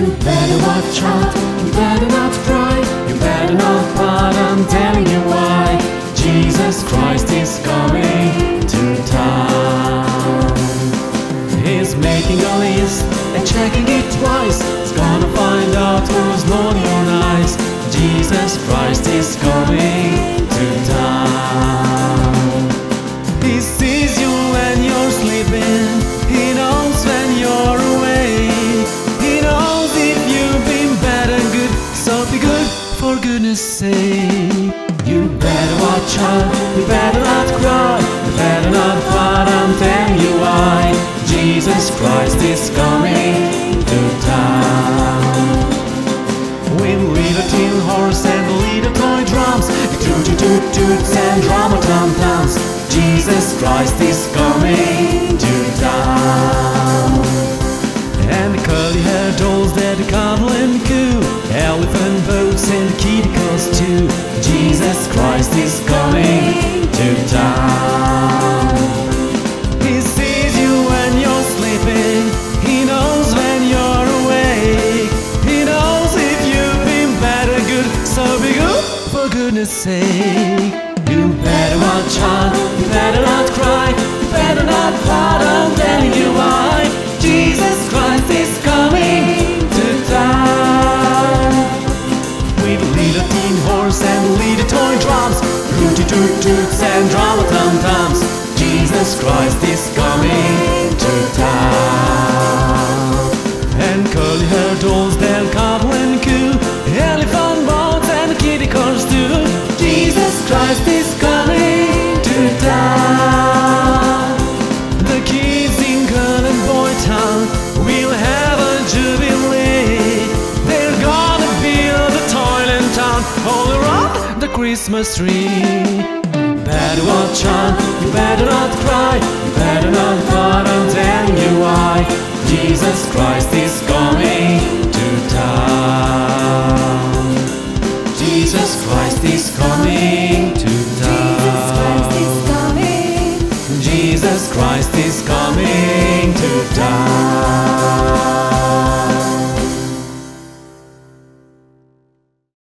watch out. You better not cry. You better not fight. I'm telling you why. Jesus Christ is coming to town. He's making a list and checking it twice. He's gonna find out who's naughty or nice. Jesus Christ is coming You better watch out. You better not cry. You better not fight. I'm telling you why. Jesus Christ is coming to town. With little tin horse and little toy drums, toot toot toot toots and drummer tom toms. Jesus Christ is coming Jesus Christ is coming to town. He sees you when you're sleeping. He knows when you're awake. He knows if you've been bad or good. So be good for goodness sake. You better watch out. You better not cry. You better not fight. I'm telling you why. Toot toots and drama tom toms. Jesus Christ is coming to town. And curly haired dolls they'll cuddle and coo, elephant boats and kitty cars too. Jesus Christ is coming to town. Christmas tree. Better watch out, you better not cry, you better not fight, I'm telling you why. Jesus Christ is coming to town. Jesus Christ is coming to town. Jesus Christ is coming.